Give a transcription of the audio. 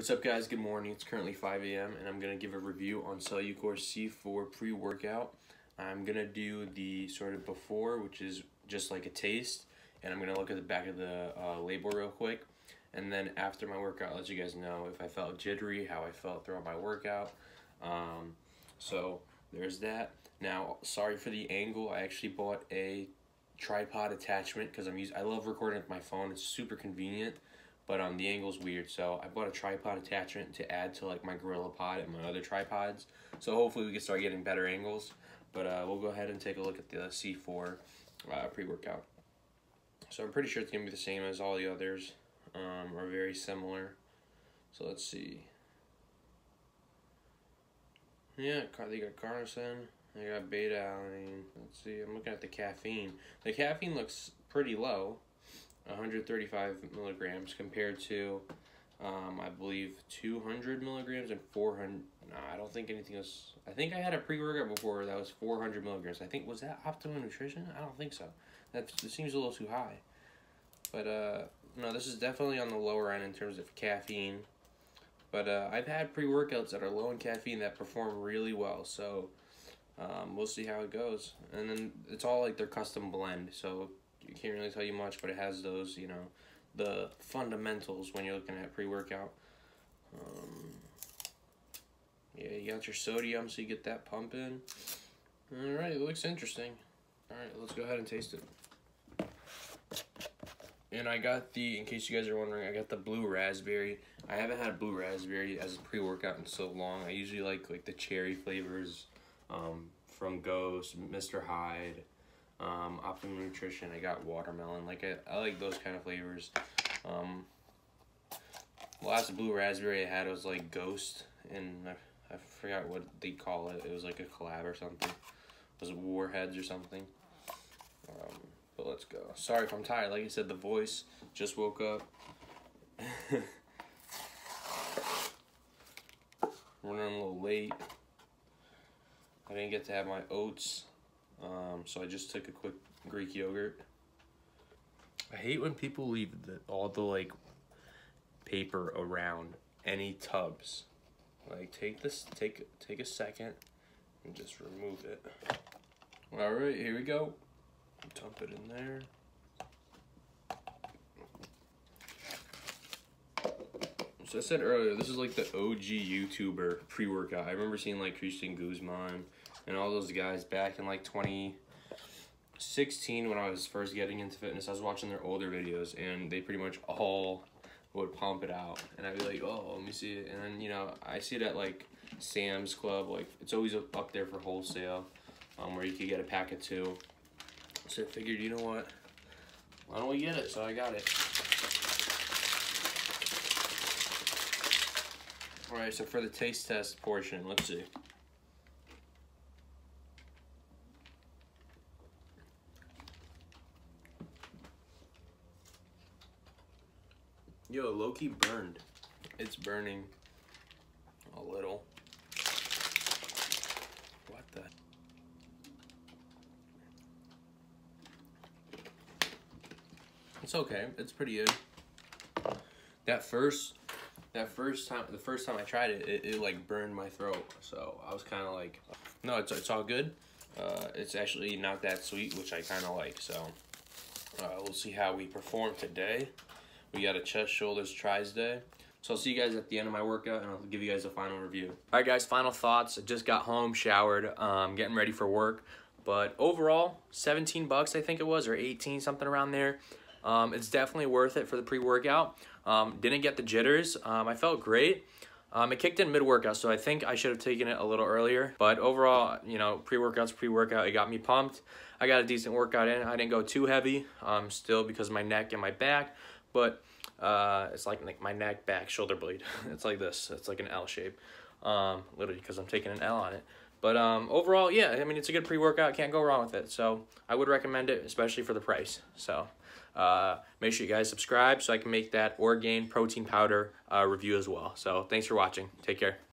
What's up guys, good morning. It's currently 5 a.m. and I'm to give a review on Cellucor C4 pre-workout. I'm to do the sort of before, which is just like a taste, and I'm to look at the back of the uh, label real quick. And then after my workout, I'll let you guys know if I felt jittery, how I felt throughout my workout. Um, so there's that. Now, sorry for the angle. I actually bought a tripod attachment because I'm using. I love recording with my phone. It's super convenient but um, the angle's weird. So I bought a tripod attachment to add to like my Gorilla Pod and my other tripods. So hopefully we can start getting better angles. But uh, we'll go ahead and take a look at the C4 uh, pre-workout. So I'm pretty sure it's going to be the same as all the others, um, or very similar. So let's see. Yeah, they got carnosine. They got beta alanine. Let's see. I'm looking at the caffeine. The caffeine looks pretty low. 135 milligrams compared to, um, I believe, 200 milligrams and 400. Nah, I don't think anything else. I think I had a pre-workout before that was 400 milligrams. I think was that optimum nutrition? I don't think so. That, that seems a little too high. But uh, no, this is definitely on the lower end in terms of caffeine. But uh, I've had pre-workouts that are low in caffeine that perform really well. So um, we'll see how it goes. And then it's all like their custom blend. So you can't really tell you much, but it has those, you know, the fundamentals when you're looking at pre-workout. Um, yeah, you got your sodium, so you get that pumping. All right, it looks interesting. All right, let's go ahead and taste it. And I got the, in case you guys are wondering, I got the blue raspberry. I haven't had blue raspberry as a pre-workout in so long. I usually like like the cherry flavors um, from Ghost, Mr. Hyde, um, Optimum Nutrition. I got watermelon. Like I, I like those kind of flavors. Um, last blue raspberry I had was like Ghost, and I, I forgot what they call it. It was like a collab or something. It was Warheads or something. Um, but let's go. Sorry if I'm tired. Like I said, the voice just woke up. Running a little late. I didn't get to have my oats um, so I just took a quick Greek yogurt. I hate when people leave the, all the like paper around any tubs. Like take this, take take a second, and just remove it. All right, here we go. Dump it in there. So I said earlier, this is like the OG YouTuber pre-workout. I remember seeing like Christian Guzman and all those guys back in like 2016 when I was first getting into fitness. I was watching their older videos and they pretty much all would pump it out. And I'd be like, oh, let me see it. And then, you know, I see it at like Sam's Club. Like, it's always up there for wholesale um, where you could get a pack of two. So I figured, you know what? Why don't we get it? So I got it. Alright, so for the taste test portion, let's see. Yo, Loki burned. It's burning a little. What the? It's okay. It's pretty good. That first, that first time, the first time I tried it, it, it like burned my throat. So I was kind of like, no, it's it's all good. Uh, it's actually not that sweet, which I kind of like. So uh, we'll see how we perform today. We got a chest, shoulders, tris day. So I'll see you guys at the end of my workout and I'll give you guys a final review. All right, guys, final thoughts. I just got home, showered, um, getting ready for work. But overall, 17 bucks I think it was, or 18, something around there. Um, it's definitely worth it for the pre-workout. Um, didn't get the jitters. Um, I felt great. Um, it kicked in mid-workout, so I think I should have taken it a little earlier. But overall, you know, pre-workout's pre-workout. It got me pumped. I got a decent workout in. I didn't go too heavy, um, still because of my neck and my back but uh, it's like, my neck, back, shoulder blade. it's like this. It's like an L shape, um, literally because I'm taking an L on it. But um, overall, yeah, I mean, it's a good pre-workout. Can't go wrong with it. So I would recommend it, especially for the price. So uh, make sure you guys subscribe so I can make that Orgain protein powder uh, review as well. So thanks for watching. Take care.